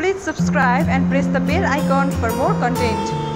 Please subscribe and press the bell icon for more content.